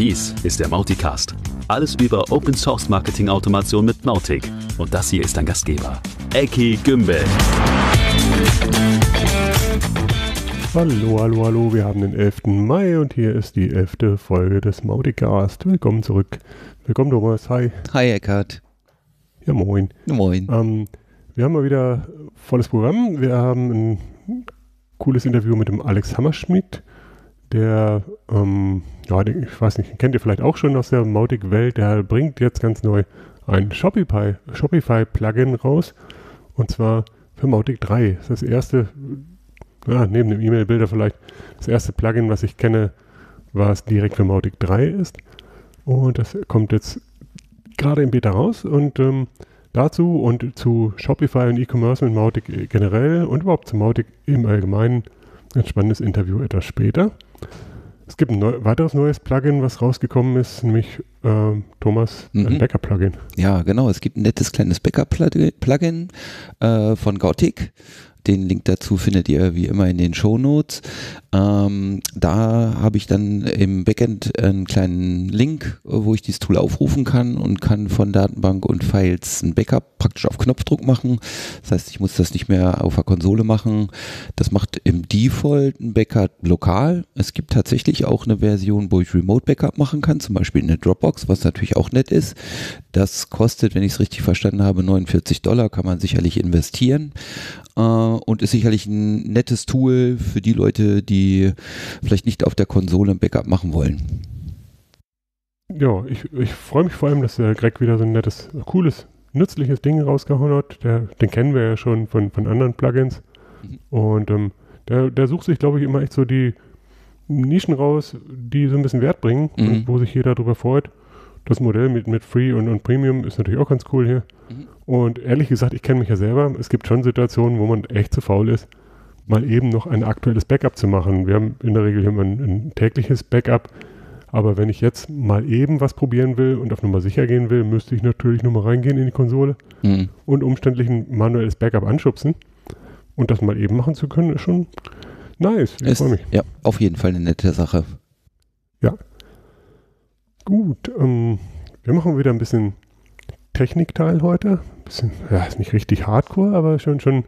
Dies ist der Mauticast. Alles über Open Source Marketing Automation mit Mautic. Und das hier ist dein Gastgeber, Eki Gümbel. Hallo, hallo, hallo, wir haben den 11. Mai und hier ist die 11. Folge des Mauticast. Willkommen zurück. Willkommen Thomas, hi. Hi Eckhard. Ja, moin. Moin. Ähm, wir haben mal wieder volles Programm. Wir haben ein cooles Interview mit dem Alex Hammerschmidt, der, ähm, ja, ich weiß nicht, kennt ihr vielleicht auch schon aus der Mautic-Welt, der bringt jetzt ganz neu ein Shopify, Shopify-Plugin raus und zwar für Mautic 3. Das ist das erste, ja, neben dem E-Mail-Bilder vielleicht, das erste Plugin, was ich kenne, was direkt für Mautic 3 ist. Und das kommt jetzt gerade im Beta raus und ähm, dazu und zu Shopify und E-Commerce mit Mautic generell und überhaupt zu Mautic im Allgemeinen ein spannendes Interview etwas später. Es gibt ein neu, weiteres neues Plugin, was rausgekommen ist, nämlich äh, Thomas, Mhm. ein Backup-Plugin. Ja, genau. Es gibt ein nettes kleines Backup-Plugin äh, von Gautic. Den Link dazu findet ihr wie immer in den Shownotes. Ähm, da habe ich dann im Backend einen kleinen Link, wo ich dieses Tool aufrufen kann und kann von Datenbank und Files ein Backup praktisch auf Knopfdruck machen. Das heißt, ich muss das nicht mehr auf der Konsole machen. Das macht im Default ein Backup lokal. Es gibt tatsächlich auch eine Version, wo ich Remote Backup machen kann, zum Beispiel in der Dropbox, was natürlich auch nett ist. Das kostet, wenn ich es richtig verstanden habe, 49 Dollar, kann man sicherlich investieren äh, und ist sicherlich ein nettes Tool für die Leute, die vielleicht nicht auf der Konsole ein Backup machen wollen. Ja, ich, ich freue mich vor allem, dass der Greg wieder so ein nettes, cooles, nützliches Ding rausgehauen hat. Der, den kennen wir ja schon von, von anderen Plugins. Mhm. Und ähm, der, der sucht sich, glaube ich, immer echt so die Nischen raus, die so ein bisschen Wert bringen Mhm. und wo sich jeder darüber freut. Das Modell mit, mit Free und, und Premium ist natürlich auch ganz cool hier. Mhm. Und ehrlich gesagt, ich kenne mich ja selber. Es gibt schon Situationen, wo man echt zu faul ist, mal eben noch ein aktuelles Backup zu machen. Wir haben in der Regel immer ein, ein tägliches Backup. Aber wenn ich jetzt mal eben was probieren will und auf Nummer sicher gehen will, müsste ich natürlich nur mal reingehen in die Konsole Mhm. und umständlich ein manuelles Backup anschubsen. Und das mal eben machen zu können, ist schon nice. Ich freue mich. ja, auf jeden Fall eine nette Sache. Gut, ähm, wir machen wieder ein bisschen Technikteil heute. Ein bisschen, ja, ist nicht richtig hardcore, aber schon, schon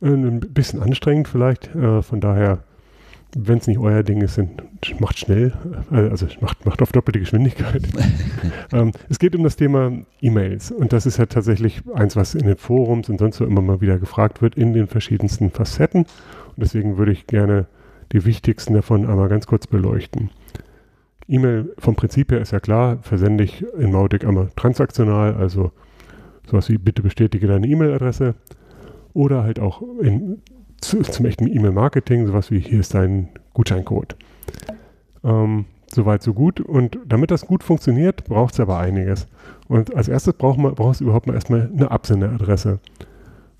ein bisschen anstrengend vielleicht. Äh, von daher, wenn es nicht euer Ding ist, macht schnell, äh, also macht, macht auf doppelte Geschwindigkeit. ähm, es geht um das Thema E-Mails und das ist ja tatsächlich eins, was in den Forums und sonst so immer mal wieder gefragt wird in den verschiedensten Facetten. Und deswegen würde ich gerne die wichtigsten davon einmal ganz kurz beleuchten. E-Mail vom Prinzip her ist ja klar, versende ich in Mautic einmal transaktional, also sowas wie bitte bestätige deine E-Mail-Adresse oder halt auch in, zu, zum echten E-Mail-Marketing, sowas wie hier ist dein Gutscheincode. Ähm, Soweit, so gut. Und damit das gut funktioniert, braucht es aber einiges. Und als erstes braucht man brauchst du überhaupt mal erstmal eine Absenderadresse.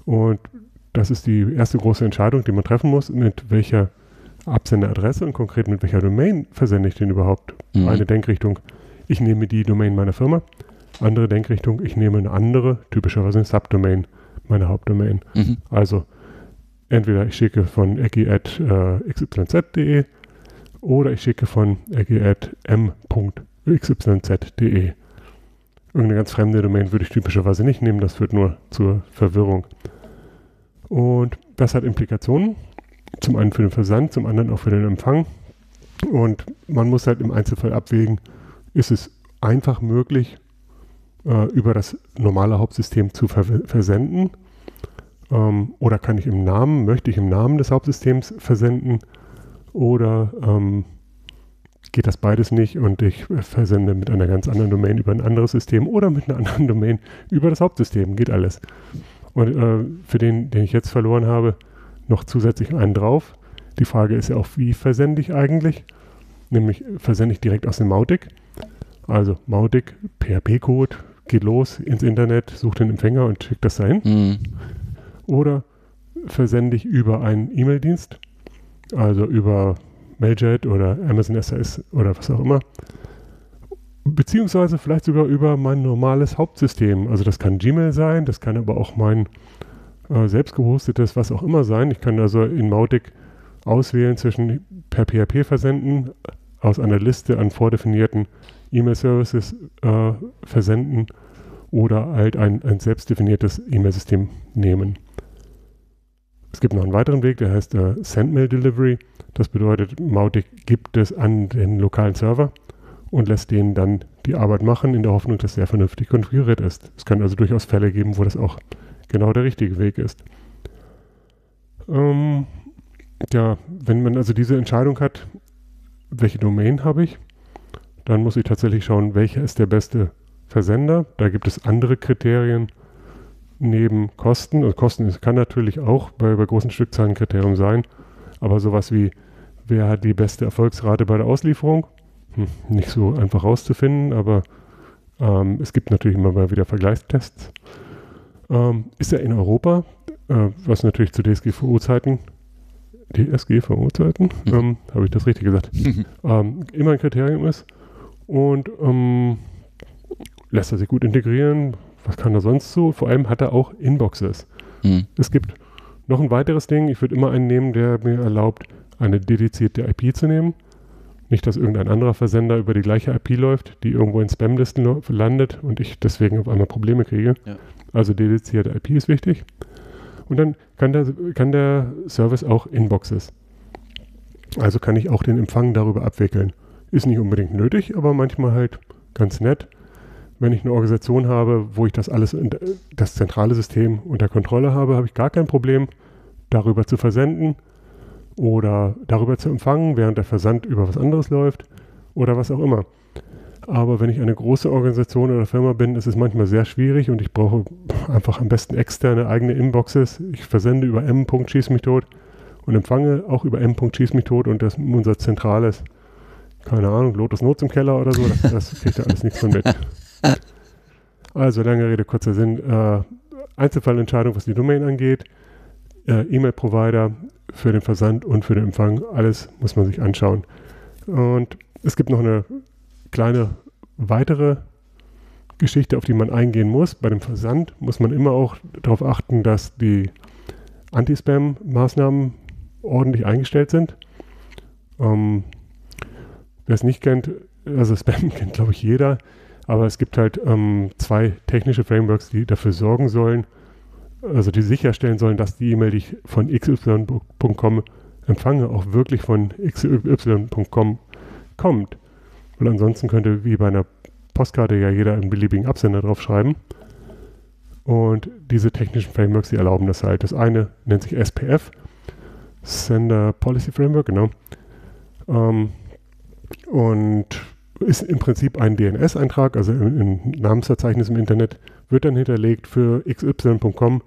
Und das ist die erste große Entscheidung, die man treffen muss, mit welcher Absenderadresse und konkret mit welcher Domain versende ich den überhaupt. Mhm. Eine Denkrichtung, ich nehme die Domain meiner Firma. Andere Denkrichtung, ich nehme eine andere, typischerweise eine Subdomain meiner Hauptdomain. Mhm. Also entweder ich schicke von at äh, oder ich schicke von ecki at m.xyz.de. Irgendeine ganz fremde Domain würde ich typischerweise nicht nehmen, das führt nur zur Verwirrung. Und das hat Implikationen. Zum einen für den Versand, zum anderen auch für den Empfang. Und man muss halt im Einzelfall abwägen, ist es einfach möglich, äh, über das normale Hauptsystem zu ver versenden? Ähm, oder kann ich im Namen, möchte ich im Namen des Hauptsystems versenden? Oder ähm, geht das beides nicht und ich versende mit einer ganz anderen Domain über ein anderes System oder mit einer anderen Domain über das Hauptsystem? Geht alles. Und äh, für den, den ich jetzt verloren habe, noch zusätzlich einen drauf. Die Frage ist ja auch, wie versende ich eigentlich? Nämlich versende ich direkt aus dem Mautic. Also Mautic, PHP-Code, geht los ins Internet, sucht den Empfänger und schickt das dahin. Mhm. Oder versende ich über einen E-Mail-Dienst, also über Mailjet oder Amazon SAS oder was auch immer. Beziehungsweise vielleicht sogar über mein normales Hauptsystem. Also das kann Gmail sein, das kann aber auch mein äh, selbst gehostetes, was auch immer sein. Ich kann also in Mautic auswählen zwischen per PHP versenden aus einer Liste an vordefinierten E-Mail-Services äh, versenden oder halt ein, ein selbstdefiniertes E-Mail-System nehmen. Es gibt noch einen weiteren Weg, der heißt äh, Sendmail Delivery. Das bedeutet, Mautic gibt es an den lokalen Server und lässt denen dann die Arbeit machen, in der Hoffnung, dass der vernünftig konfiguriert ist. Es kann also durchaus Fälle geben, wo das auch genau der richtige Weg ist. Ähm, ja, wenn man also diese Entscheidung hat, welche Domain habe ich, dann muss ich tatsächlich schauen, welcher ist der beste Versender. Da gibt es andere Kriterien neben Kosten. Also Kosten kann natürlich auch bei, bei großen Stückzahlen ein Kriterium sein, aber sowas wie, wer hat die beste Erfolgsrate bei der Auslieferung, hm, nicht so einfach rauszufinden, aber ähm, es gibt natürlich immer mal wieder Vergleichstests. Ähm, ist er in Europa, äh, was natürlich zu DSGVO-Zeiten DSGVO-Zeiten, mhm. ähm, habe ich das richtig gesagt, ähm, immer ein Kriterium ist. Und ähm, lässt er sich gut integrieren. Was kann er sonst so? Vor allem hat er auch Inboxes. Mhm. Es gibt noch ein weiteres Ding. Ich würde immer einen nehmen, der mir erlaubt, eine dedizierte IP zu nehmen. Nicht, dass irgendein anderer Versender über die gleiche IP läuft, die irgendwo in Spamlisten landet und ich deswegen auf einmal Probleme kriege. Ja. Also dedizierte IP ist wichtig. Und dann kann der, kann der Service auch Inboxes. Also kann ich auch den Empfang darüber abwickeln. Ist nicht unbedingt nötig, aber manchmal halt ganz nett. Wenn ich eine Organisation habe, wo ich das alles, das zentrale System unter Kontrolle habe, habe ich gar kein Problem, darüber zu versenden oder darüber zu empfangen, während der Versand über was anderes läuft oder was auch immer. Aber wenn ich eine große Organisation oder Firma bin, ist es manchmal sehr schwierig und ich brauche einfach am besten externe eigene Inboxes. Ich versende über m. Und empfange auch über m. Und das unser zentrales, keine Ahnung, Lotus Notes im Keller oder so, das, das kriegt ja alles nichts von mit. Also lange Rede, kurzer Sinn. Äh, Einzelfallentscheidung, was die Domain angeht, äh, E-Mail-Provider für den Versand und für den Empfang, alles muss man sich anschauen. Und es gibt noch eine kleine weitere Geschichte, auf die man eingehen muss. Bei dem Versand muss man immer auch darauf achten, dass die Anti-Spam-Maßnahmen ordentlich eingestellt sind. Ähm, Wer es nicht kennt, also Spam kennt, glaube ich, jeder, aber es gibt halt ähm, zwei technische Frameworks, die dafür sorgen sollen, also die sicherstellen sollen, dass die E-Mail, die ich von xy.com empfange, auch wirklich von xy.com kommt. Und ansonsten könnte wie bei einer Postkarte ja jeder einen beliebigen Absender drauf schreiben. Und diese technischen Frameworks, die erlauben das halt. Das eine nennt sich SPF, Sender Policy Framework, genau. Ähm, und ist im Prinzip ein DNS-Eintrag, also ein Namensverzeichnis im Internet, wird dann hinterlegt für xy.com,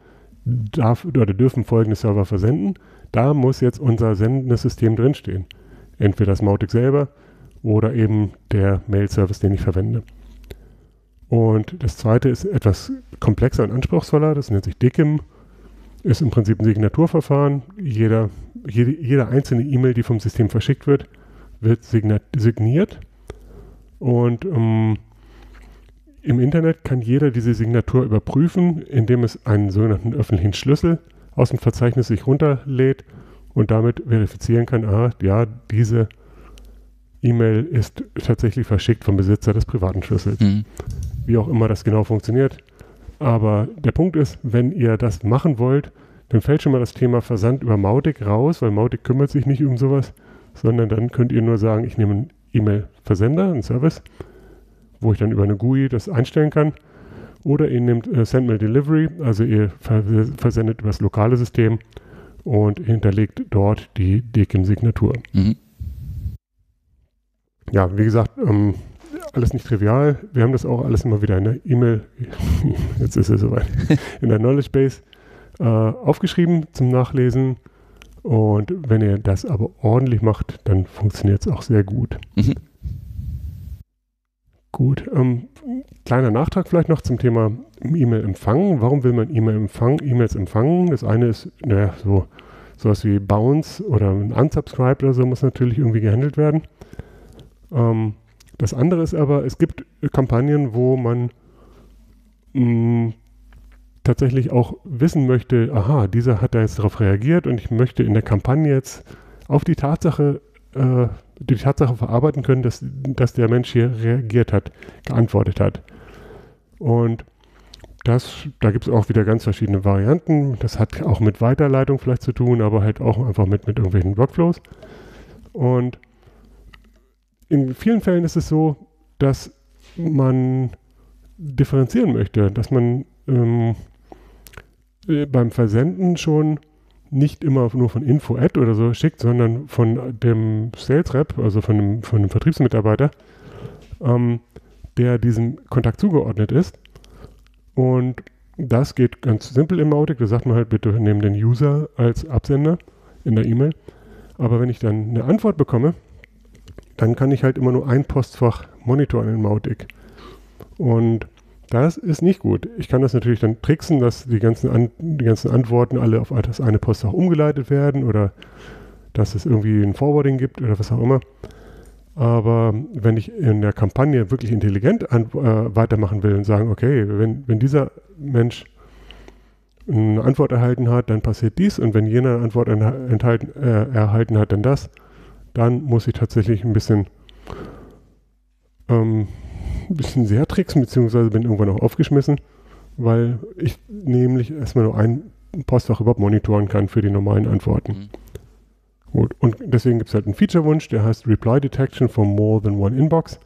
darf oder dürfen folgende Server versenden. Da muss jetzt unser sendendes System drinstehen. Entweder das Mautic selber oder eben der Mail-Service, den ich verwende. Und das zweite ist etwas komplexer und anspruchsvoller, das nennt sich DICIM, ist im Prinzip ein Signaturverfahren. Jeder, jede, jede einzelne E-Mail, die vom System verschickt wird, wird signiert. Und ähm, im Internet kann jeder diese Signatur überprüfen, indem es einen sogenannten öffentlichen Schlüssel aus dem Verzeichnis sich runterlädt und damit verifizieren kann, ah, ja, diese E-Mail ist tatsächlich verschickt vom Besitzer des privaten Schlüssels. Mhm. Wie auch immer das genau funktioniert. Aber der Punkt ist, wenn ihr das machen wollt, dann fällt schon mal das Thema Versand über Mautic raus, weil Mautic kümmert sich nicht um sowas, sondern dann könnt ihr nur sagen, ich nehme einen E-Mail-Versender, einen Service, wo ich dann über eine GUI das einstellen kann. Oder ihr nehmt äh, Sendmail Delivery, also ihr versendet über das lokale System und hinterlegt dort die DKIM-Signatur. Mhm ja, wie gesagt, ähm, alles nicht trivial. Wir haben das auch alles immer wieder in der E-Mail, jetzt ist es soweit, in der Knowledge Base äh, aufgeschrieben zum Nachlesen. Und wenn ihr das aber ordentlich macht, dann funktioniert es auch sehr gut. Mhm. Gut, ähm, kleiner Nachtrag vielleicht noch zum Thema E-Mail empfangen. Warum will man E-Mail empfangen, E-Mails empfangen? Das eine ist, naja, so sowas wie Bounce oder ein Unsubscribe oder so muss natürlich irgendwie gehandelt werden. Ähm, das andere ist aber, es gibt Kampagnen, wo man mh, mm, tatsächlich auch wissen möchte, aha, dieser hat da jetzt darauf reagiert und ich möchte in der Kampagne jetzt auf die Tatsache äh, die Tatsache verarbeiten können, dass, dass der Mensch hier reagiert hat, geantwortet hat. Und das, da gibt es auch wieder ganz verschiedene Varianten. Das hat auch mit Weiterleitung vielleicht zu tun, aber halt auch einfach mit, mit irgendwelchen Workflows. Und in vielen Fällen ist es so, dass man differenzieren möchte, dass man ähm, äh, beim Versenden schon nicht immer nur von Info-Ad oder so schickt, sondern von dem Sales Rep, also von dem, von dem Vertriebsmitarbeiter, ähm, der diesem Kontakt zugeordnet ist. Und das geht ganz simpel im Mautic. Da sagt man halt, bitte nehmen den User als Absender in der E-Mail. Aber wenn ich dann eine Antwort bekomme, dann kann ich halt immer nur ein Postfach monitoren in Mautic. Und das ist nicht gut. Ich kann das natürlich dann tricksen, dass die ganzen, An die ganzen Antworten alle auf das eine Postfach umgeleitet werden oder dass es irgendwie ein Forwarding gibt oder was auch immer. Aber wenn ich in der Kampagne wirklich intelligent äh, weitermachen will und sagen, okay, wenn, wenn dieser Mensch eine Antwort erhalten hat, dann passiert dies und wenn jener eine Antwort enthalten, äh, erhalten hat, dann das, dann muss ich tatsächlich ein bisschen ähm, ein bisschen sehr tricksen, beziehungsweise bin irgendwann auch aufgeschmissen, weil ich nämlich erstmal nur ein Postfach überhaupt monitoren kann für die normalen Antworten. Mhm. Gut, und deswegen gibt es halt einen Feature-Wunsch, der heißt Reply Detection for More Than One Inbox.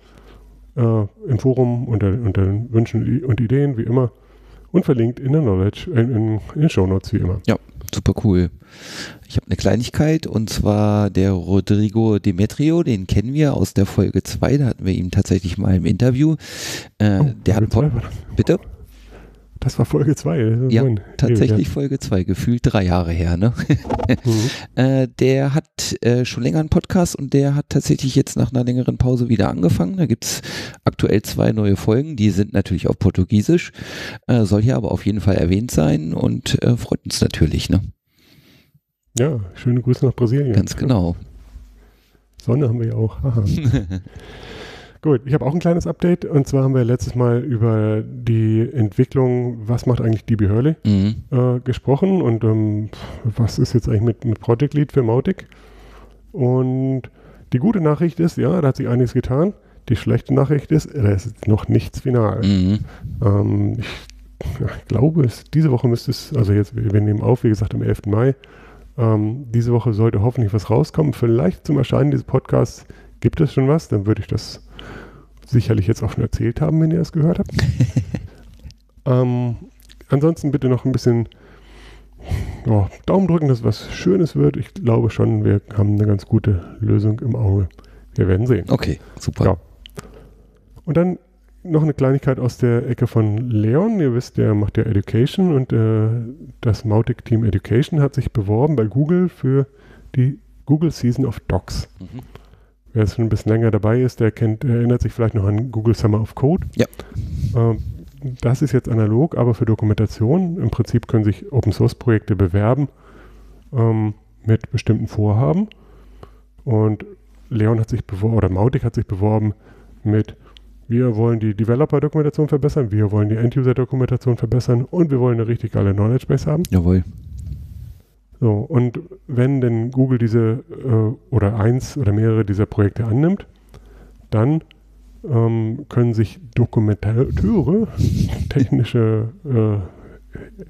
Äh, Im Forum unter, unter Wünschen und Ideen, wie immer. Und verlinkt in der Knowledge, in, in, in den Show Notes, wie immer. Ja, super cool. Ich habe eine Kleinigkeit und zwar der Rodrigo Demetrio, den kennen wir aus der Folge 2, da hatten wir ihn tatsächlich mal im Interview. Äh, oh, der hat zwei, Bitte? Das war Folge 2. Ja, tatsächlich Folge 2, gefühlt drei Jahre her. Ne? mhm. äh, der hat äh, schon länger einen Podcast und der hat tatsächlich jetzt nach einer längeren Pause wieder angefangen. Da gibt es aktuell zwei neue Folgen, die sind natürlich auf Portugiesisch, äh, soll hier aber auf jeden Fall erwähnt sein und äh, freut uns natürlich. Ne? Ja, schöne Grüße nach Brasilien. Ganz genau. Sonne haben wir ja auch. Gut, ich habe auch ein kleines Update und zwar haben wir letztes Mal über die Entwicklung, was macht eigentlich DB Hurley, mhm. äh, gesprochen und ähm, was ist jetzt eigentlich mit, mit Project Lead für Mautic. Und die gute Nachricht ist, ja, da hat sich einiges getan. Die schlechte Nachricht ist, da ist noch nichts final. Mhm. Ähm, ich, ich, glaube, es, diese Woche müsste es, also jetzt, wir nehmen auf, wie gesagt, am 11. Mai, ähm, diese Woche sollte hoffentlich was rauskommen. Vielleicht zum Erscheinen dieses Podcasts gibt es schon was. Dann würde ich das sicherlich jetzt auch schon erzählt haben, wenn ihr das gehört habt. ähm, ansonsten bitte noch ein bisschen oh, Daumen drücken, dass was Schönes wird. Ich glaube schon, wir haben eine ganz gute Lösung im Auge. Wir werden sehen. Okay, super. Ja. Und dann noch eine Kleinigkeit aus der Ecke von Leon. Ihr wisst, der macht ja Education und äh, das Mautic Team Education hat sich beworben bei Google für die Google Season of Docs. Mhm. Wer jetzt schon ein bisschen länger dabei ist, der kennt, erinnert sich vielleicht noch an Google Summer of Code. Ja. Ähm, das ist jetzt analog, aber für Dokumentation. Im Prinzip können sich Open Source Projekte bewerben ähm, mit bestimmten Vorhaben. Und Leon hat sich beworben, oder Mautic hat sich beworben mit wir wollen die Developer-Dokumentation verbessern, wir wollen die End-User-Dokumentation verbessern und wir wollen eine richtig geile Knowledge Base haben. Jawohl. So, und wenn denn Google diese äh, oder eins oder mehrere dieser Projekte annimmt, dann ähm, können sich Dokumentateure, technische äh,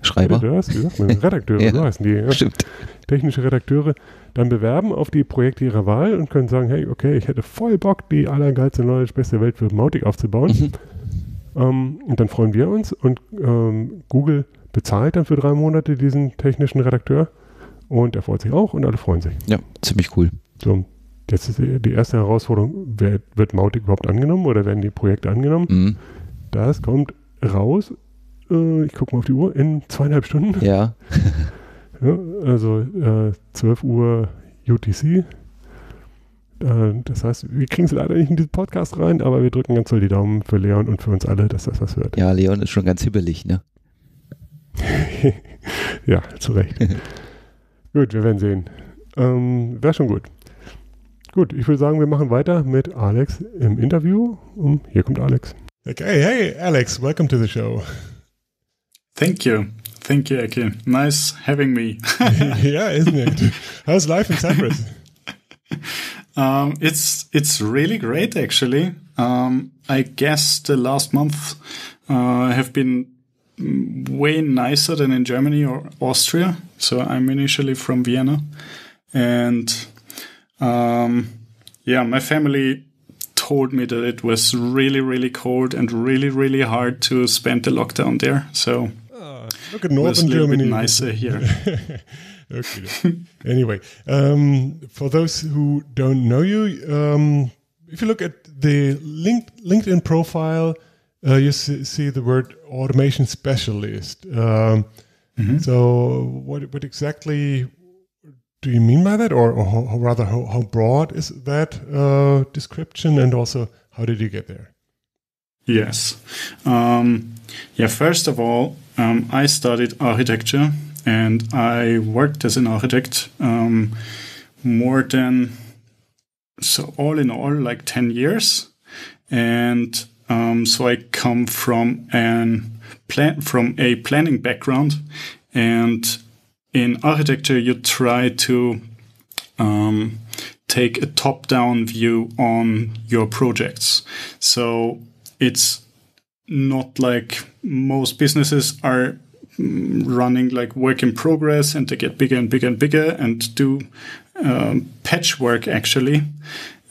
Schreiber, Editors, wie sagt man, Redakteure, ja, so heißen die. Ja. Stimmt. Technische Redakteure dann bewerben auf die Projekte ihrer Wahl und können sagen, hey, okay, ich hätte voll Bock, die allergeilste Base der Welt für Mautic aufzubauen. Mhm. Ähm, und dann freuen wir uns und ähm, Google bezahlt dann für drei Monate diesen technischen Redakteur und er freut sich auch und alle freuen sich. Ja, ziemlich cool. So, jetzt ist die erste Herausforderung, wer, wird Mautic überhaupt angenommen oder werden die Projekte angenommen? Mhm. Das kommt raus, äh, ich gucke mal auf die Uhr, in zweieinhalb Stunden. Ja. Ja, also äh, 12 Uhr UTC. Äh, das heißt, wir kriegen es leider nicht in diesen Podcast rein, aber wir drücken ganz doll die Daumen für Leon und für uns alle, dass das was wird. Ja, Leon ist schon ganz hibbelig, ne? ja, zu Recht. Gut, wir werden sehen. Ähm, Wäre schon gut. Gut, ich würde sagen, wir machen weiter mit Alex im Interview. Und hier kommt Alex. Okay, hey Alex, welcome to the show. Thank you. Thank you, Eki. Nice having me. yeah, isn't it? How's life in Cyprus? Um, it's it's really great actually. Um, I guess the last month uh, have been way nicer than in Germany or Austria. So I'm initially from Vienna, and um, yeah, my family told me that it was really really cold and really really hard to spend the lockdown there. So Ah, look at it was a northern Germany. bit nicer here. okay. anyway, um, for those who don't know you, um, if you look at the link, LinkedIn profile, uh, you see, see the word automation specialist. Um, So, what, what exactly do you mean by that, or, or how, how rather, how, how broad is that uh, description, and also how did you get there? Yes. Um, yeah, first of all, um, I studied architecture and I worked as an architect um, more than, so all in all, like 10 years. And um, so I come from an plan from a planning background, and in architecture you try to um, take a top-down view on your projects. So it's not like most businesses are mm, running like work in progress and they get bigger and bigger and bigger and do um, patchwork actually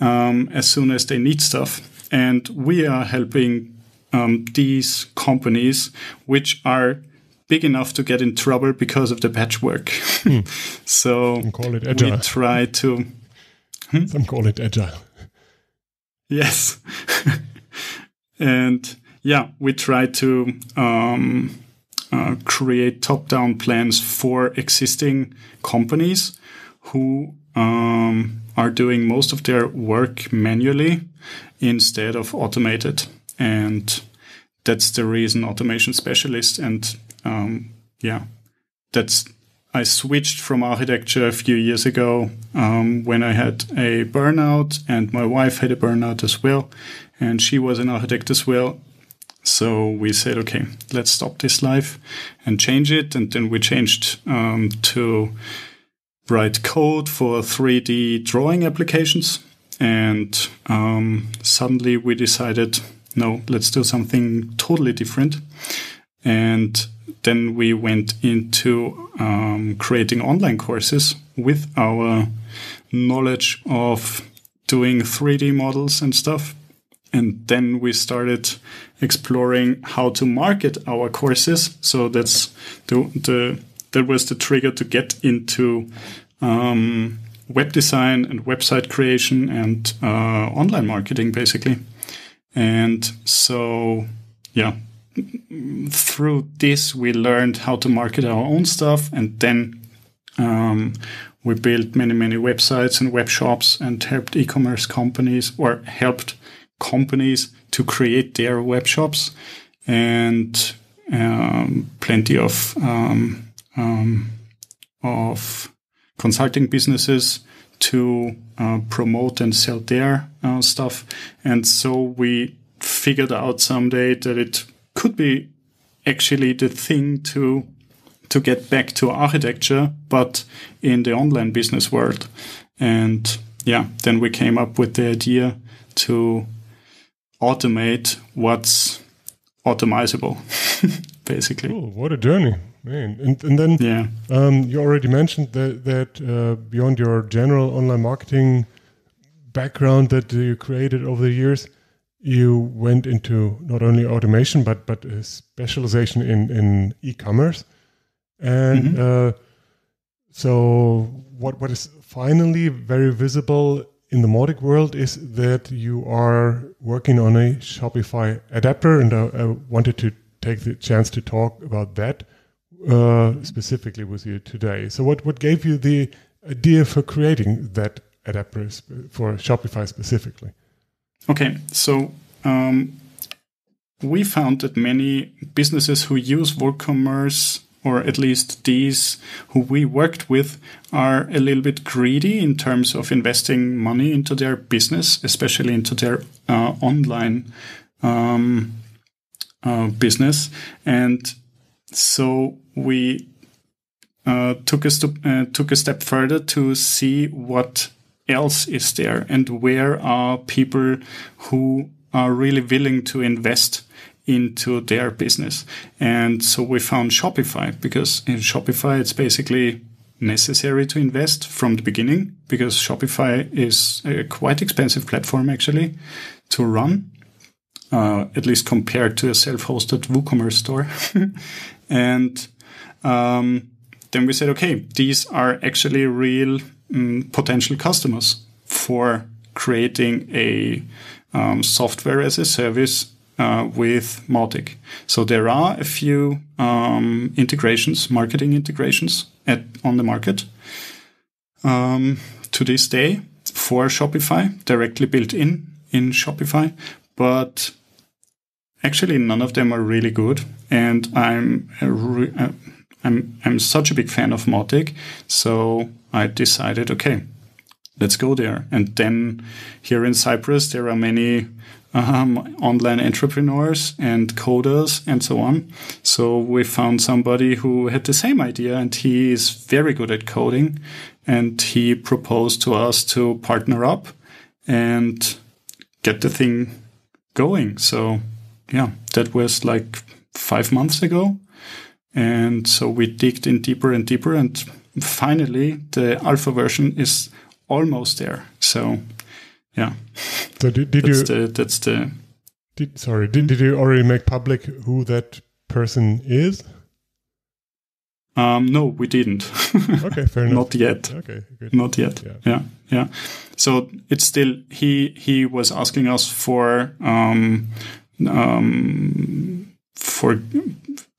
um, as soon as they need stuff. And we are helping um, these companies which are big enough to get in trouble because of the patchwork. so Some call it we try to Some call it agile. Yes. and yeah, we try to um, uh, create top down plans for existing companies who um, are doing most of their work manually instead of automated. And that's the reason automation specialist. And um, yeah, that's I switched from architecture a few years ago um, when I had a burnout, and my wife had a burnout as well, and she was an architect as well. So we said, okay, let's stop this life and change it. And then we changed um, to write code for 3D drawing applications. And um, suddenly we decided, no, let's do something totally different. And then we went into um, creating online courses with our knowledge of doing 3D models and stuff. And then we started exploring how to market our courses. So that's the, the that was the trigger to get into um, web design and website creation and uh, online marketing, basically. And so, yeah, through this, we learned how to market our own stuff, and then um, we built many, many websites and web shops, and helped e-commerce companies or helped companies to create their web shops, and um, plenty of um, um, of consulting businesses to uh, promote and sell their uh, stuff, and so we figured out someday that it could be actually the thing to to get back to architecture, but in the online business world. And yeah, then we came up with the idea to automate what's automizable, basically. Cool. What a journey! And and then Yeah. Um, you already mentioned that, that uh, beyond your general online marketing background that you created over the years, you went into not only automation but but a specialization in in e-commerce. And uh, so, what what is finally very visible in the Mautic world is that you are working on a Shopify adapter, and I, I wanted to take the chance to talk about that uh, specifically with you today. So, what what gave you the idea for creating that adapter for Shopify specifically? Okay, so um, we found that many businesses who use WooCommerce, or at least these who we worked with, are a little bit greedy in terms of investing money into their business, especially into their uh, online um, uh, business. And so we uh, took a uh, took a step further to see what else is there and where are people who are really willing to invest into their business. And so we found Shopify because in Shopify, it's basically necessary to invest from the beginning because Shopify is a quite expensive platform actually to run, uh, at least compared to a self-hosted WooCommerce store. and um, then we said, okay, these are actually real um, potential customers for creating a um, software as a service uh, with Mautic. So there are a few um, integrations, marketing integrations at on the market um, to this day for Shopify, directly built in in Shopify, but actually none of them are really good. And I'm re- uh, I'm I'm such a big fan of Mautic, so I decided, okay, let's go there. And then here in Cyprus, there are many um, online entrepreneurs and coders and so on. So we found somebody who had the same idea and he is very good at coding. And he proposed to us to partner up and get the thing going. So yeah, that was like five months ago. And so we digged in deeper and deeper and finally the alpha version is almost there. So yeah. So did, did that's you? The, that's the. Did, sorry, did, did you already make public who that person is? Um, no, we didn't. Okay, fair enough. Not yet. Okay, good. Not yet. Yeah. Yeah. yeah, So it's still he. He was asking us for um, um, for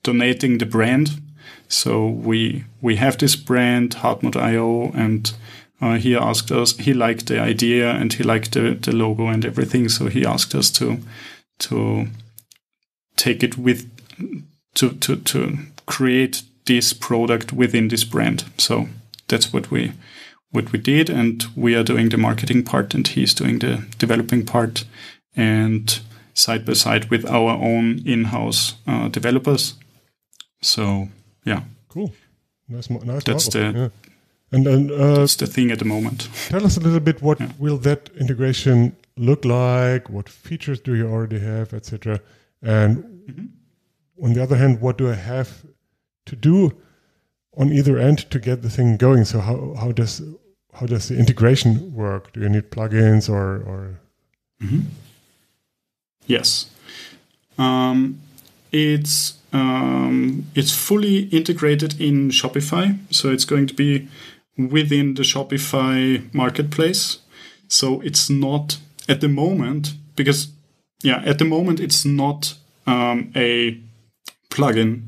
donating the brand. So we we have this brand Hartmut.io and uh, he asked us, he liked the idea and he liked the, the logo and everything. So he asked us to, to take it with, to, to, to create this product within this brand. So that's what we, what we did. And we are doing the marketing part and he's doing the developing part and side by side with our own in-house uh, developers. So yeah, Cool. Nice, mo- nice That's model. the- yeah. And then uh, that's the thing at the moment. tell us a little bit what Yeah. will that integration look like? What features do you already have, etc. And Mm-hmm. on the other hand, what do I have to do on either end to get the thing going? So how how does how does the integration work? Do you need plugins or or Yes. Um, it's um, it's fully integrated in Shopify, so it's going to be within the Shopify marketplace. So it's not at the moment because yeah, at the moment it's not um, a plugin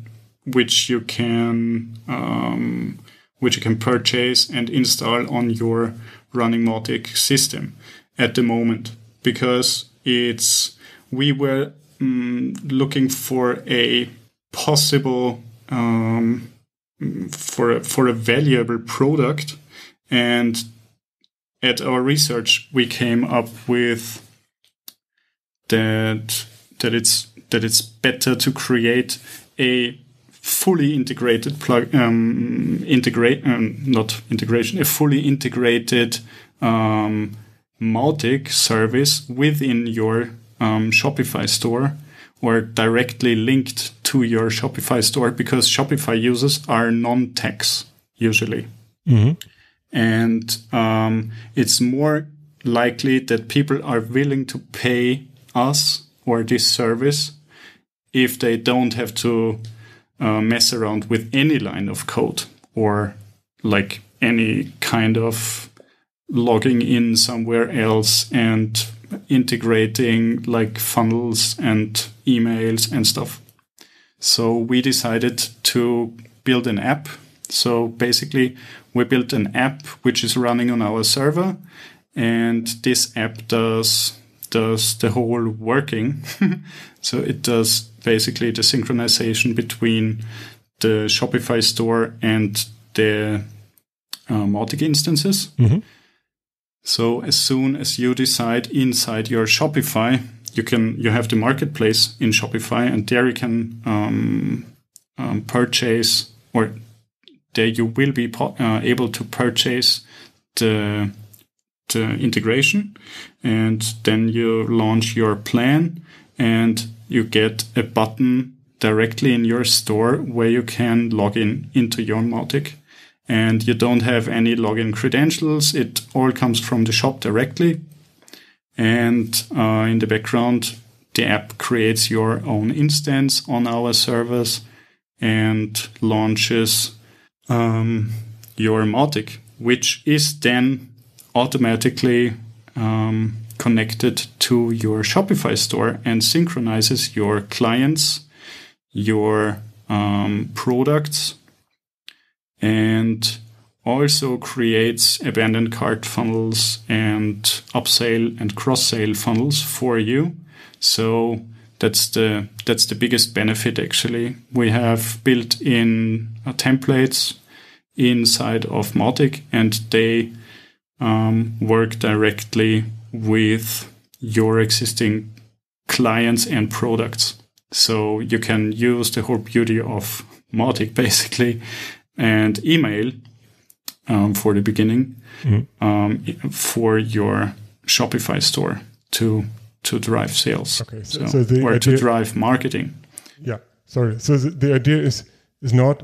which you can um, which you can purchase and install on your running Mautic system at the moment because it's we were mm, looking for a possible um, for a, for a valuable product. And at our research we came up with that that it's that it's better to create a fully integrated plug um, integrate um, not integration a fully integrated um, service within your um, Shopify store or directly linked to your Shopify store because Shopify users are non-techs usually. And um, it's more likely that people are willing to pay us or this service if they don't have to uh, mess around with any line of code or like any kind of logging in somewhere else and integrating like funnels and emails and stuff. So we decided to build an app. So basically, we built an app which is running on our server, and this app does does the whole working. so it does basically the synchronization between the Shopify store and the uh, Mautic instances. So as soon as you decide inside your Shopify, you can you have the marketplace in Shopify, and there you can um, um, purchase, or there you will be uh, able to purchase the the integration, and then you launch your plan, and you get a button directly in your store where you can log in into your Mautic. And you don't have any login credentials. It all comes from the shop directly. And uh, in the background, the app creates your own instance on our servers and launches um, your Mautic, which is then automatically um, connected to your Shopify store and synchronizes your clients, your um, products, and also creates abandoned cart funnels and upsell and cross sale funnels for you. So that's the that's the biggest benefit actually. We have built in uh, templates inside of Mautic and they um, work directly with your existing clients and products. So you can use the whole beauty of Mautic basically and email um, for the beginning mm-hmm. um, for your Shopify store to to drive sales. Okay, so, so, so or idea, to drive marketing. Yeah, sorry. So the, the idea is is not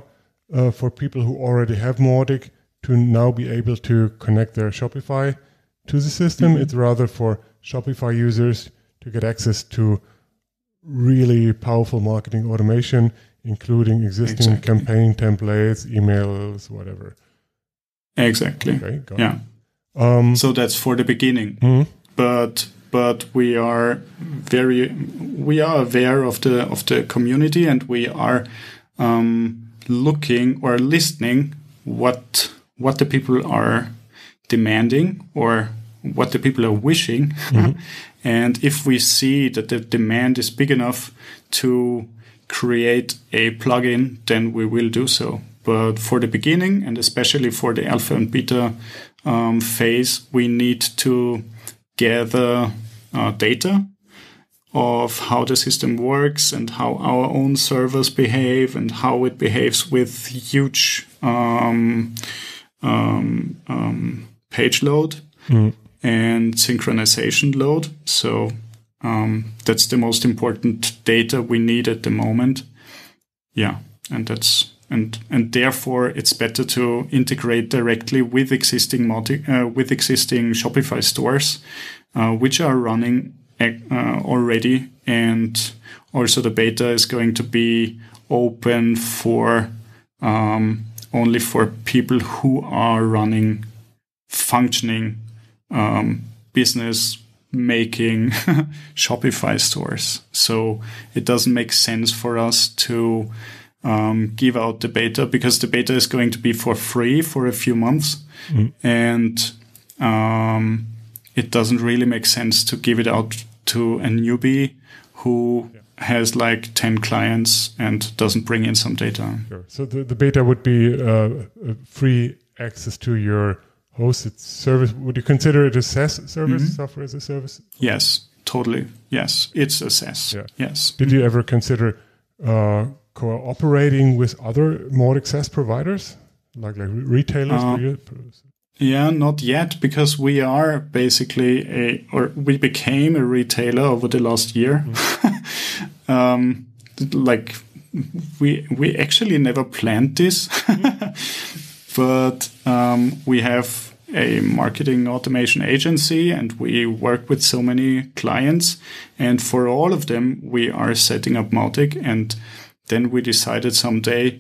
uh, for people who already have Mautic to now be able to connect their Shopify to the system. Mm-hmm. It's rather for Shopify users to get access to really powerful marketing automation, including existing exactly. campaign templates, emails, whatever. Exactly. Okay, yeah. Um, so that's for the beginning, mm-hmm. but but we are very we are aware of the of the community and we are um, looking or listening what what the people are demanding or what the people are wishing. Mm-hmm. and if we see that the demand is big enough to create a plugin, then we will do so. But for the beginning, and especially for the alpha and beta um, phase, we need to gather uh, data of how the system works and how our own servers behave and how it behaves with huge um, um, um, page load mm. and synchronization load. So um, that's the most important data we need at the moment. Yeah, and that's and and therefore it's better to integrate directly with existing multi, uh, with existing Shopify stores, uh, which are running uh, already, and also the beta is going to be open for um, only for people who are running functioning um, business making Shopify stores. So it doesn't make sense for us to um, give out the beta because the beta is going to be for free for a few months. Mm. And um, it doesn't really make sense to give it out to a newbie who yeah has like 10 clients and doesn't bring in some data. Sure. So the, the beta would be uh, free access to your hosted service. Would you consider it a SaaS service, mm-hmm. software as a service? Yes, totally. Yes, it's a SaaS. Yeah. Yes. Did you ever consider uh, cooperating with other Mautic SaaS providers, like like retailers? Uh, yeah, not yet, because we are basically a, or we became a retailer over the last year. Mm. um, like we we actually never planned this, but um, we have a marketing automation agency and we work with so many clients, and for all of them we are setting up Mautic, and then we decided someday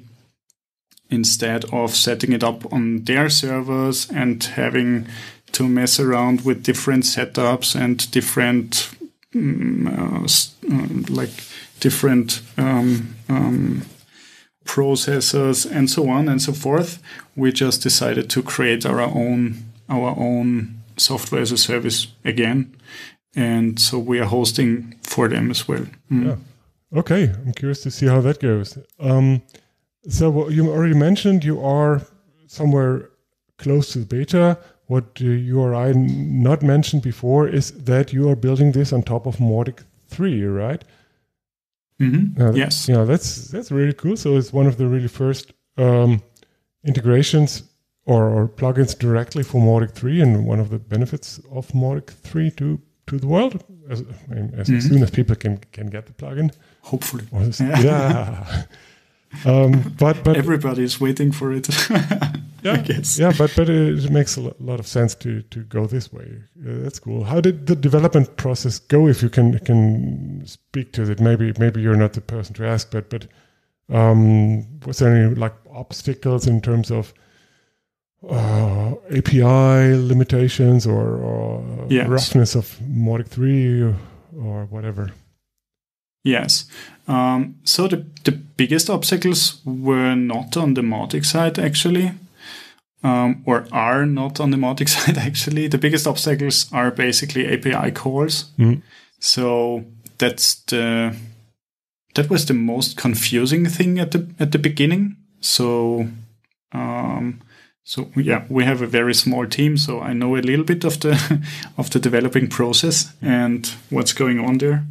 instead of setting it up on their servers and having to mess around with different setups and different um, uh, like different um, um, processors and so on and so forth we just decided to create our own our own software as a service again and so we are hosting for them as well mm. yeah okay i'm curious to see how that goes um, so you already mentioned you are somewhere close to the beta. What you or I not mentioned before is that you are building this on top of Mautic 3, right? Mm-hmm. Uh, yes. Yeah, that's that's really cool. So it's one of the really first um, integrations or, or plugins directly for Mautic 3 and one of the benefits of Mautic 3 to to the world as, I mean, as soon as people can can get the plugin. Hopefully. Yeah. Um, but but Everybody's waiting for it. yeah, I guess. yeah, but but it makes a lot of sense to to go this way. Uh, that's cool. How did the development process go? If you can can speak to it, maybe maybe you're not the person to ask, but but um, was there any like obstacles in terms of uh, API limitations or, or Yes. roughness of Mautic three or, or whatever? Yes. Um, so the, the biggest obstacles were not on the Mautic side, actually, um, or are not on the Mautic side, actually. The biggest obstacles are basically API calls. Mhm. So that's the that was the most confusing thing at the at the beginning. So um, so yeah, we have a very small team, so I know a little bit of the of the developing process and what's going on there.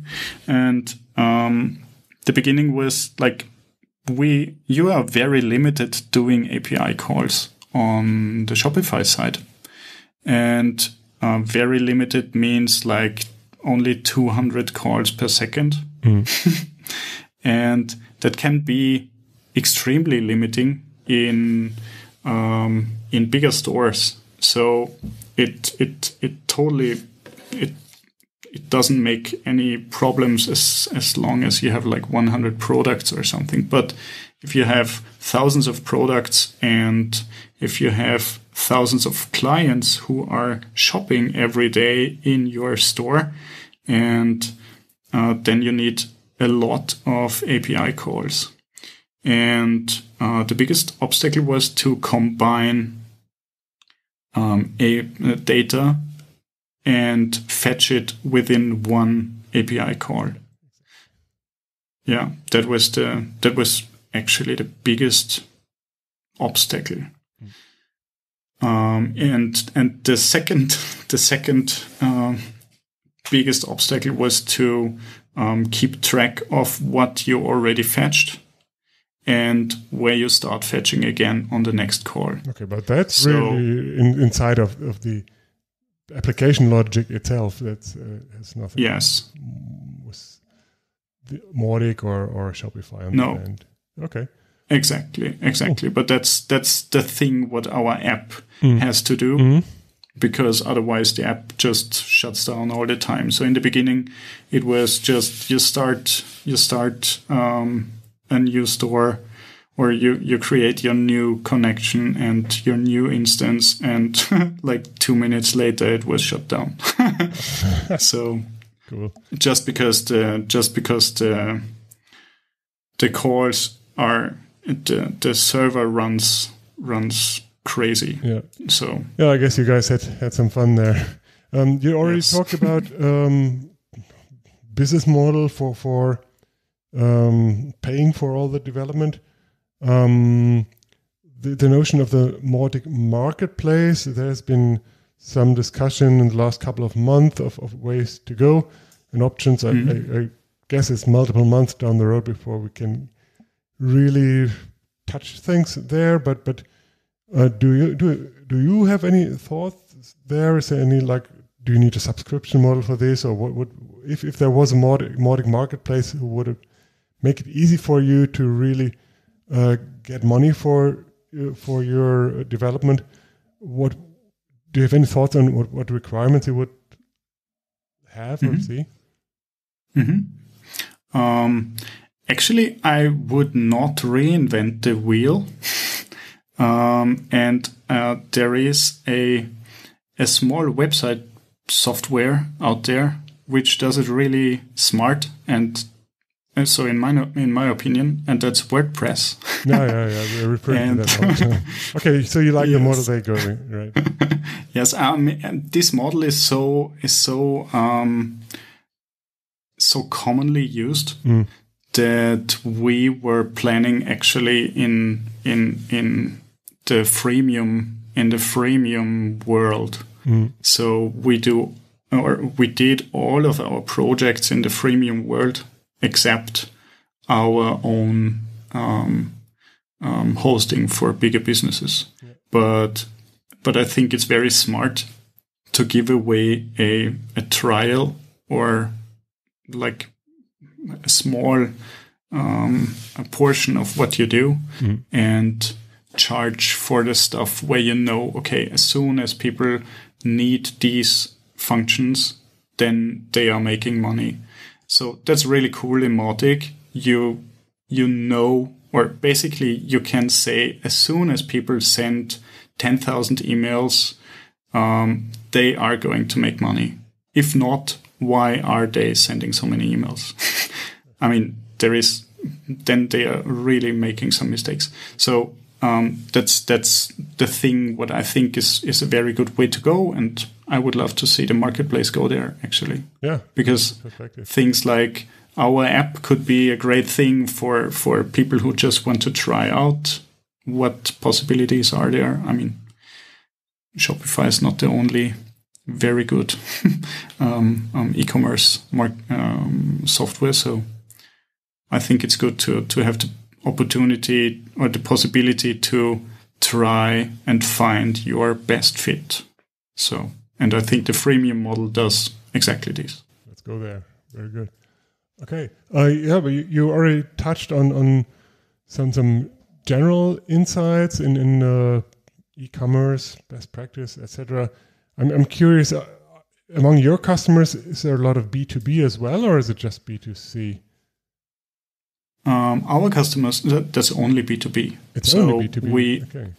And um, the beginning was like we you are very limited doing API calls on the Shopify side, and uh, very limited means like only 200 calls per second, and that can be extremely limiting in um, in bigger stores. So it it it totally it it doesn't make any problems as as long as you have like 100 products or something. But if you have thousands of products and if you have thousands of clients who are shopping every day in your store, and uh, then you need a lot of API calls. And uh, the biggest obstacle was to combine um, a, uh, data and fetch it within one API call. Yeah, that was the that was actually the biggest obstacle. Um, and and the second the second um, biggest obstacle was to um, keep track of what you already fetched and where you start fetching again on the next call. Okay, but that's So- really in, inside of, of the application logic itself. That's uh, has nothing Yes. with the Mautic or, or Shopify on No. the end. Okay. Exactly, exactly. But that's that's the thing what our app Mm. has to do Mhm. because otherwise the app just shuts down all the time. So in the beginning, it was just you start you start um, a new store or you you create your new connection and your new instance, and like two minutes later it was shut down. so Cool. just because the just because the the calls are the the server runs runs crazy. Yeah. So Yeah, I guess you guys had had some fun there. Um, you already Yes. talked about um, business model for for um, paying for all the development. Um, the, the notion of the Mautic marketplace. There's been some discussion in the last couple of months of, of ways to go and options. I, I, I guess it's multiple months down the road before we can really touch things there. But but uh, do you do do you have any thoughts there? Is there any like do you need a subscription model for this, or what would if if there was a Mautic marketplace who would it make it easy for you to really uh, get money for uh, for your development? What do you have any thoughts on what, what requirements you would have or Mhm. see? hmm Um, actually, I would not reinvent the wheel. um, and uh, there is a a small website software out there which does it really smart and. And so, in my in my opinion, and that's WordPress. Yeah, yeah, yeah. We're referring to that. okay, so you like the model Yes. they go with, right? yes, um, this model is so is so um, so commonly used Mm. that we were planning actually in in in the freemium in the freemium world. Mm. So we do or we did all of our projects in the freemium world except our own um, um, hosting for bigger businesses. but but I think it's very smart to give away a a trial or like a small um, a portion of what you do and charge for the stuff where you know okay as soon as people need these functions then they are making money so that's really cool in Mautic. You you know or basically you can say as soon as people send 10,000 emails um, they are going to make money. If not, why are they sending so many emails? I mean, there is then they are really making some mistakes. So um, that's that's the thing. What I think is is a very good way to go, and I would love to see the marketplace go there actually, Yeah. because things like our app could be a great thing for for people who just want to try out what possibilities are there. I mean, Shopify is not the only very good um, um, e-commerce mark, um, software, so I think it's good to to have the opportunity or the possibility to try and find your best fit. So, and I think the freemium model does exactly this. Let's go there. Very good. Okay. Uh, yeah, but you, you already touched on on some some general insights in in uh, e-commerce, best practice, etc. I'm I'm curious. Uh, among your customers, is there a lot of B two B as well, or is it just B two C? Um, our customers, that, that's only B2B. It's so only B two B. We, okay.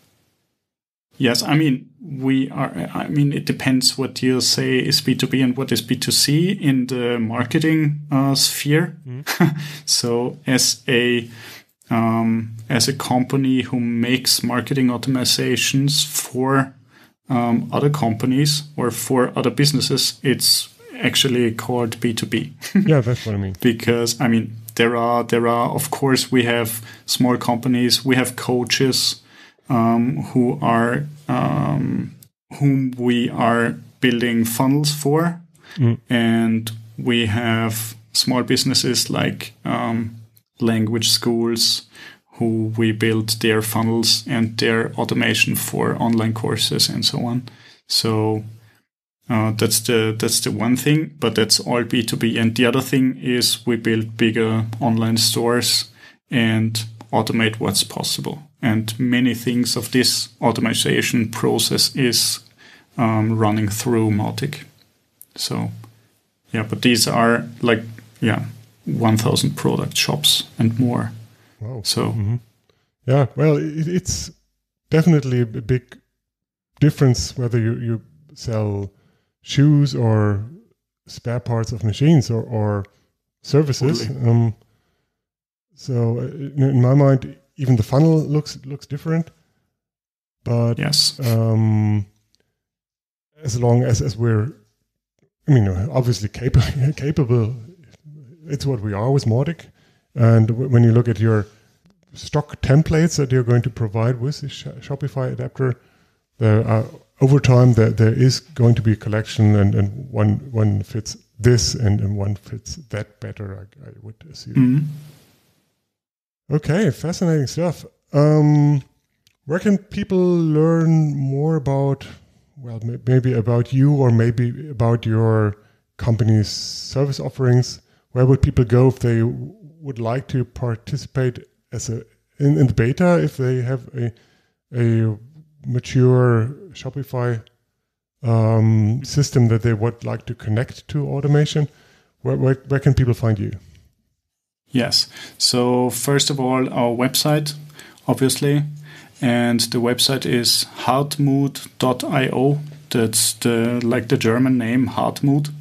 yes, I mean, we are, I mean, it depends what you say is B2B and what is B2C in the marketing uh, sphere. so as a, um, as a company who makes marketing automatizations for um, other companies or for other businesses, it's actually called B2B. yeah, that's what I mean. because I mean there are there are of course we have small companies we have coaches um, who are um, whom we are building funnels for. And we have small businesses like um, language schools who we build their funnels and their automation for online courses and so on. So uh, that's the that's the one thing, but that's all B two B. And the other thing is we build bigger online stores and automate what's possible. And many things of this automation process is um, running through Mautic. So yeah, but these are like yeah, one thousand product shops and more. Wow. So Yeah, well, it, it's definitely a big difference whether you, you sell shoes or spare parts of machines or, or services. Totally. Um, so uh, in, my mind, even the funnel looks looks different. But yes, um, as long as, as we're, I mean, obviously capable, capable, it's what we are with Mautic. And w- when you look at your stock templates that you're going to provide with the Sh- Shopify adapter, there are, over time there, there is going to be a collection, and, and one one fits this, and, and one fits that better. I, I would assume. Mhm. Okay, fascinating stuff. Um, where can people learn more about, well, may- maybe about you or maybe about your company's service offerings? Where would people go if they w- would like to participate as a in, in the beta? If they have a a mature Shopify um, system that they would like to connect to automation, where, where, where can people find you? Yes. So first of all, our website, obviously, and the website is hartmut.io. That's the like the German name Hartmut.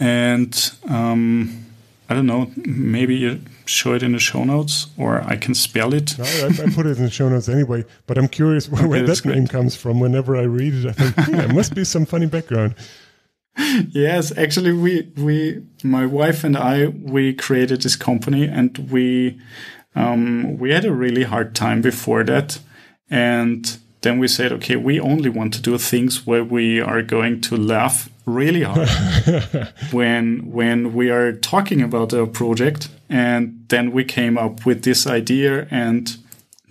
And um, I don't know, maybe show it in the show notes, or I can spell it. No, I, I put it in the show notes anyway, but I'm curious where, where that name comes from. Whenever I read it, I think hmm, there must be some funny background. yes, actually, we we my wife and I we created this company, and we um, we had a really hard time before that, and then we said, okay, we only want to do things where we are going to laugh really hard when when we are talking about our project, and then we came up with this idea and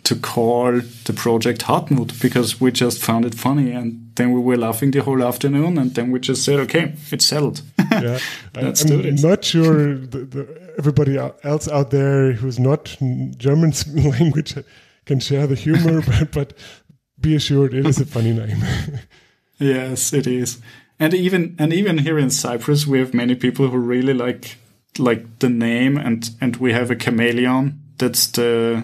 to call the project Hartmut because we just found it funny and then we were laughing the whole afternoon and then we just said, okay, it's settled. Yeah, Let's I'm do this. not sure the, the, everybody else out there who's not German language can share the humor, but, but be assured it is a funny name. Yes, it is. And even and even here in Cyprus, we have many people who really like like the name, and and we have a chameleon. That's the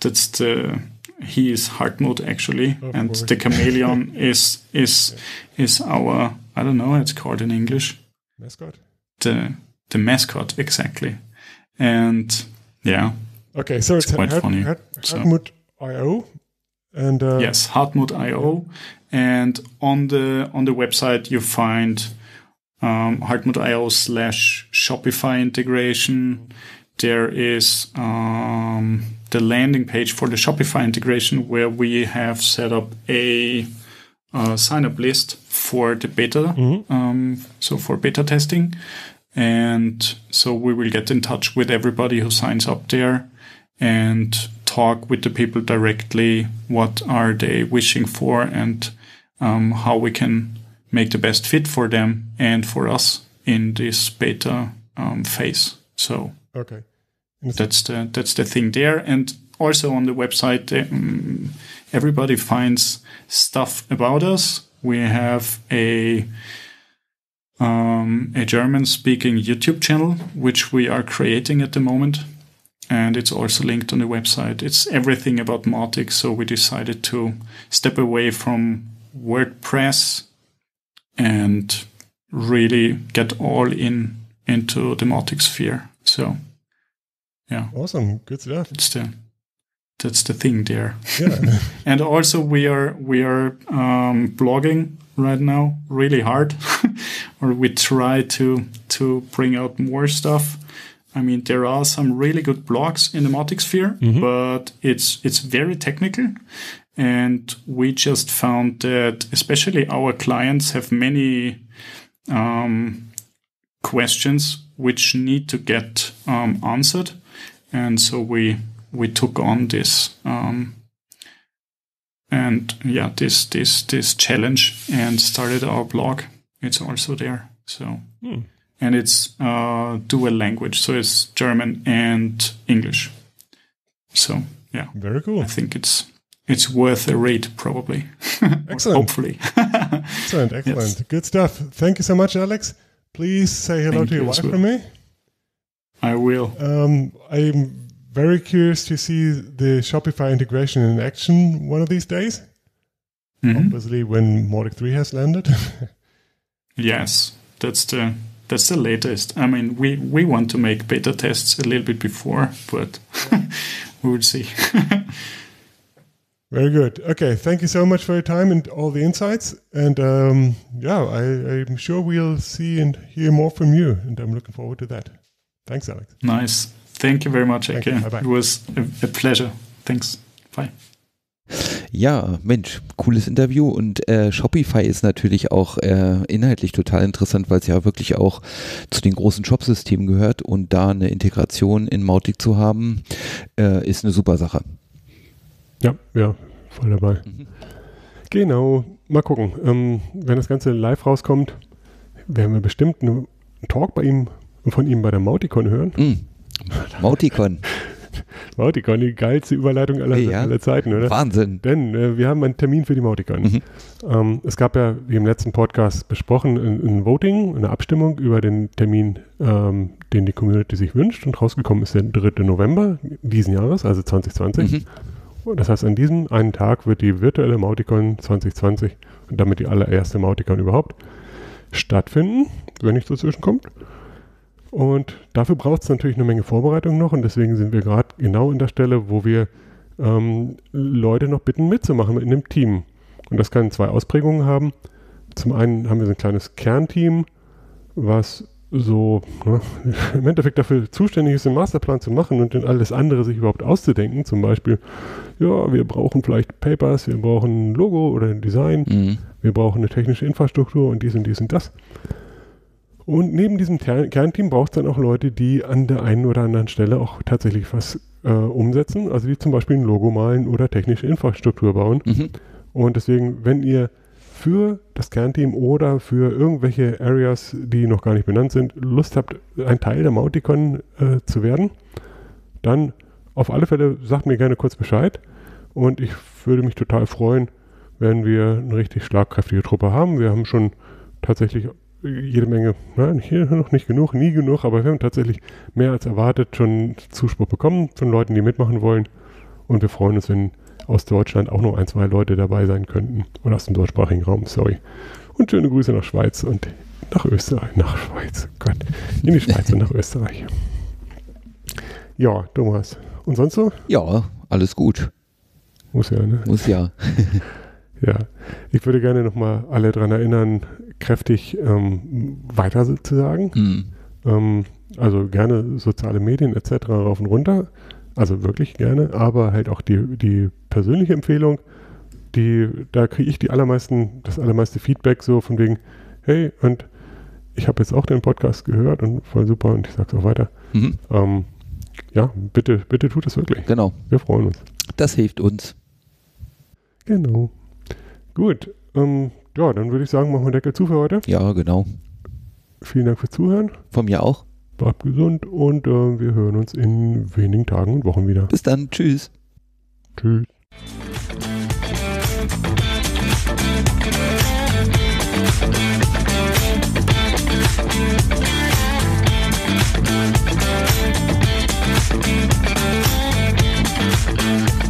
that's the he is Hartmut actually, Of and course. the chameleon is is is our I don't know it's called in English Mascot. the the mascot exactly, and yeah Okay, so it's, It's quite Hart- funny, Hart- so. Hartmut IO, and uh, yes hartmut.io and on the on the website you find um, hartmut.io slash shopify integration. There is um, the landing page for the shopify integration where we have set up a uh, sign up list for the beta um, so for beta testing. And so we will get in touch with everybody who signs up there and talk with the people directly what are they wishing for and um, how we can make the best fit for them and for us in this beta um, phase. So okay, that's the that's the thing there. And also on the website um, everybody finds stuff about us. We have a um, a German speaking YouTube channel which we are creating at the moment. And it's also linked on the website. It's everything about Mautic. So we decided to step away from WordPress and really get all in into the Mautic sphere. So yeah. Awesome, good stuff. that's the that's the thing there. Yeah, and also we are we are um, blogging right now really hard or we try to to bring out more stuff. I mean there are some really good blogs in the Mautic sphere but it's it's very technical and we just found that especially our clients have many um, questions which need to get um, answered. And so we we took on this um, and yeah this this this challenge and started our blog. It's also there. So and it's uh dual language. So it's german and english. So yeah. Very cool. i think it's it's worth a read probably Excellent. hopefully Excellent, excellent. Good stuff. Thank you so much, Alex. Please say hello Thank to your you wife well. from me. i will Um, I'm very curious to see the Shopify integration in action one of these days. Mhm. Obviously, when Mautic 3 has landed. yes that's the that's the latest i mean we we want to make beta tests a little bit before but we will see very good. Okay, thank you so much for your time and all the insights. And um, yeah, I, I'm sure we'll see and hear more from you. And I'm looking forward to that. Thanks, Alex. Nice. Thank you very much, Eke. Bye-bye. It was a, a pleasure. Thanks. Bye. Ja, Mensch, cooles Interview und äh, Shopify ist natürlich auch äh, inhaltlich total interessant, weil es ja wirklich auch zu den großen Shopsystemen gehört und da eine Integration in Mautic zu haben, äh, ist eine super Sache. Ja, ja, voll dabei. Genau, mal gucken. Ähm, wenn das Ganze live rauskommt, werden wir bestimmt einen Talk bei ihm, von ihm bei der Mauticon hören. Mm. Mauticon, Mauticon, die geilste Überleitung aller, Ja. aller Zeiten, oder? Wahnsinn. Denn äh, wir haben einen Termin für die Mauticon. Mhm. Ähm, es gab ja, wie im letzten Podcast besprochen, ein, ein Voting, eine Abstimmung über den Termin, ähm, den die Community sich wünscht. Und rausgekommen ist der 3. November diesen Jahres, also 2020. Mhm. Das heißt, an diesem einen Tag wird die virtuelle Mauticon 2020 und damit die allererste Mauticon überhaupt stattfinden, wenn nichts dazwischen kommt. Und dafür braucht es natürlich eine Menge Vorbereitung noch und deswegen sind wir gerade genau in der Stelle, wo wir ähm, Leute noch bitten mitzumachen in dem Team. Und das kann zwei Ausprägungen haben. Zum einen haben wir so ein kleines Kernteam, was so ne, im Endeffekt dafür zuständig ist, den Masterplan zu machen und dann alles andere sich überhaupt auszudenken. Zum Beispiel, ja, wir brauchen vielleicht Papers, wir brauchen ein Logo oder ein Design, Mhm. wir brauchen eine technische Infrastruktur und dies und dies und das. Und neben diesem Ter Kernteam braucht es dann auch Leute, die an der einen oder anderen Stelle auch tatsächlich was äh, umsetzen, also die zum Beispiel ein Logo malen oder technische Infrastruktur bauen. Mhm. Und deswegen, wenn ihr für das Kernteam oder für irgendwelche Areas, die noch gar nicht benannt sind, Lust habt, ein Teil der Mauticon äh, zu werden, dann auf alle Fälle sagt mir gerne kurz Bescheid. Und ich würde mich total freuen, wenn wir eine richtig schlagkräftige Truppe haben. Wir haben schon tatsächlich jede Menge, nein, hier noch nicht genug, nie genug, aber wir haben tatsächlich mehr als erwartet schon Zuspruch bekommen von Leuten, die mitmachen wollen. Und wir freuen uns, wenn aus Deutschland auch noch ein, zwei Leute dabei sein könnten. Oder aus dem deutschsprachigen Raum, sorry. Und schöne Grüße nach Schweiz und nach Österreich. Nach Schweiz, Gott. In die Schweiz und nach Österreich. Ja, Thomas. Und sonst so? Ja, alles gut. Muss ja, ne? Muss ja. Ja, ich würde gerne nochmal alle daran erinnern, kräftig ähm, weiter zu sagen. Hm. Ähm, also gerne soziale Medien etc. rauf und runter. Also wirklich gerne, aber halt auch die, die persönliche Empfehlung, die, da kriege ich die allermeisten, das allermeiste Feedback so von wegen, hey, und ich habe jetzt auch den Podcast gehört und voll super und ich sage es auch weiter. Mhm. Ähm, ja, bitte, bitte tut es wirklich. Genau. Wir freuen uns. Das hilft uns. Genau. Gut. Ähm, ja, dann würde ich sagen, machen wir Deckel zu für heute. Ja, genau. Vielen Dank fürs Zuhören. Von mir auch bleibt gesund und äh, wir hören uns in wenigen Tagen und Wochen wieder. Bis dann, tschüss. Tschüss. Thank